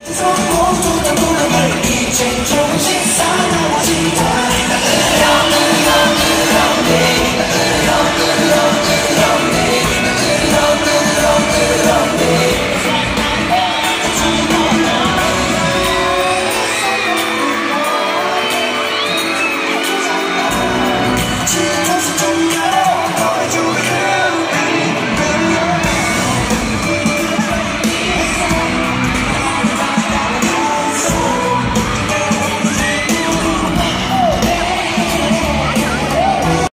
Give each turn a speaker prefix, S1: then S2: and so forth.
S1: 中公主的不，